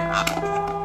啊。